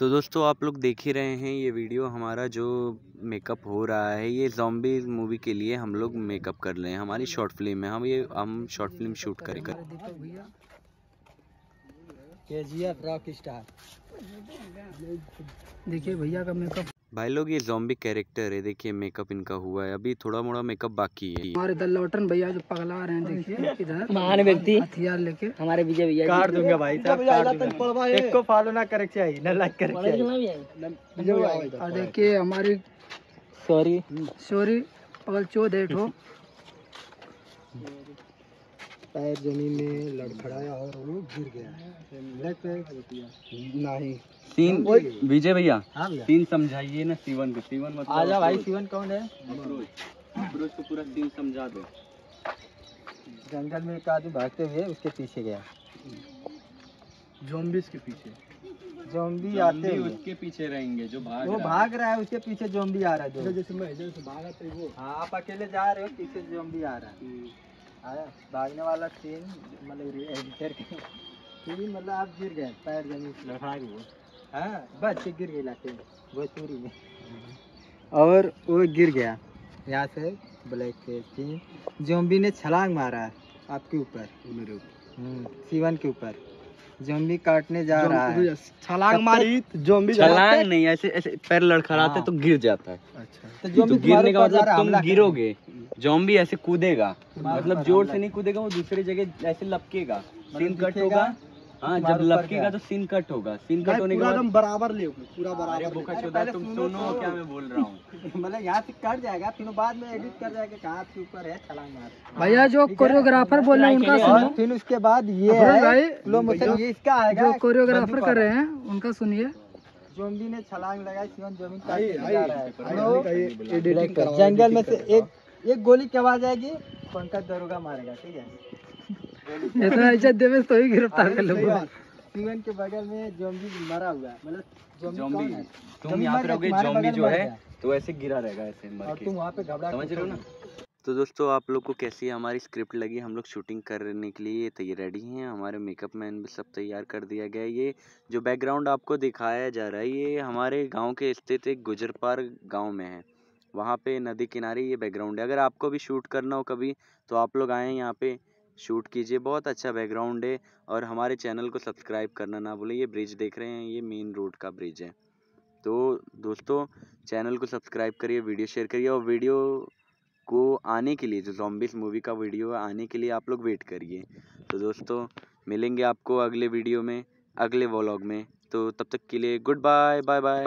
तो दोस्तों, आप लोग देख ही रहे हैं ये वीडियो हमारा जो मेकअप हो रहा है, ये जॉम्बी मूवी के लिए हम लोग मेकअप कर रहे हैं। हमारी शॉर्ट फ़िल्म है, हम ये, हम शॉर्ट फ़िल्म शूट करें कर देखिए भैया का मेकअप भाई लोग ये जॉम्बी कैरेक्टर है देखिए मेकअप इनका हुआ है अभी थोड़ा मोड़ा मेकअप बाकी है। हमारे इधर लौटन भैया जो पगला रहे हैं देखिए इधर। महान व्यक्ति। हथियार लेके। हमारे विजय भैया काट दूँगा भाई साहब काट दूँगा। एक को फॉलो ना करे चाहिए ना लाइक करे चाहिए और देखिए हमारी सॉरी सॉरी पगल चोद है ठो पैर ज़मीन में लड़खड़ाया और वो गिर गया। नहीं। सीन विजय भैया हाँ सीन समझाइए ना सीवन को। सीवन मतलब आजा भाई शिवन कौन है? अफरोज। को पूरा सीन समझा दो। जंगल में एक आदमी भागते हुए उसके पीछे गया। जोम्बिस के पीछे। जोम्बी आते हुए। उसके पीछे रहेंगे जो भाग वो भाग रहा है उसके पीछे जोम्बी आ रहा है जो जैसे मैं जैसे भागा था वो हाँ आप अकेले जा रहे हो पीछे जोम्बी आ रहा है। आया। भागने वाला सीन मतलब एडिटर के। मतलब आप गिर गए पैर ज़मीन से। लड़ा गए हाँ बच गिर गए लाते भोजपुरी में। और वो गिर गया। यहाँ से ब्लैक के सीन जोम्बी ने छलांग मारा है आपके ऊपर। मेरे ऊपर। सीवन के ऊपर। जोम्बी काटने जा रहा है। छलांग मारी जोम्बी छलांग नहीं ऐसे ऐसे पैर लड़खड़ाते हाँ। तो गिर जाता है। अच्छा। तो तो गिरने का मतलब तुम गिरोगे। जॉम्बी ऐसे कूदेगा। मतलब ज़ोर से नहीं कूदेगा वो दूसरी जगह ऐसे लपकेगा। सीन कट होगा। हाँ जब लपकेगा तो सीन कट होगा। सीन कट होने के बाद बराबर ले पूरा अरे बोका अरे चौदह तुम सुनो तो। क्या मैं बोल रहा हूँ। मतलब यहाँ से कट जाएगा फिर बाद में एडिट कर जाएगा कहाँ ऊपर है छलांग मार। भैया जो कोरियोग्राफर बोल रहे हैं उनका सुनो। फिर उसके बाद ये है ये इसका आएगा जो कोरियोग्राफर कर रहे हैं उनका सुनिए। जोम्बी ने छलांग लगाई शिवन जोम्बी काटने जा रहा है। तो जंगल में से एक एक गोली की आवाज़ आएगी पंकज दरोगा मारेगा ठीक है? इतना इज़्ज़त देवे तो ही गिरफ़्तार कर लोगे शिवन के बगल में जोम्बी मरा हुआ है। मतलब जोम्बी तुम यहाँ पे रहोगे जॉम्बी जो है तो ऐसे गिरा रहेगा ऐसे मर के। तुम वहाँ पे घबरा समझ रहे हो ना? तो दोस्तों आप लोग को कैसी हमारी स्क्रिप्ट लगी? हम लोग शूटिंग करने के लिए तैयार रेडी हैं। हमारे मेकअप मैन भी सब तैयार कर दिया गया है। ये जो बैकग्राउंड आपको दिखाया जा रहा है ये हमारे गाँव के स्थित एक गुजरपार गाँव में है। वहाँ पे नदी किनारे ये बैकग्राउंड है। अगर आपको भी शूट करना हो कभी तो आप लोग आएँ यहाँ पे, शूट कीजिए। बहुत अच्छा बैकग्राउंड है और हमारे चैनल को सब्सक्राइब करना ना भूलें। ये ब्रिज देख रहे हैं, ये मेन रोड का ब्रिज है। तो दोस्तों, चैनल को सब्सक्राइब करिए, वीडियो शेयर करिए और वीडियो को आने के लिए, जो जॉम्बिस मूवी का वीडियो है, आने के लिए आप लोग वेट करिए। तो दोस्तों, मिलेंगे आपको अगले वीडियो में, अगले व्लॉग में। तो तब तक के लिए, गुड बाय बाय बाय।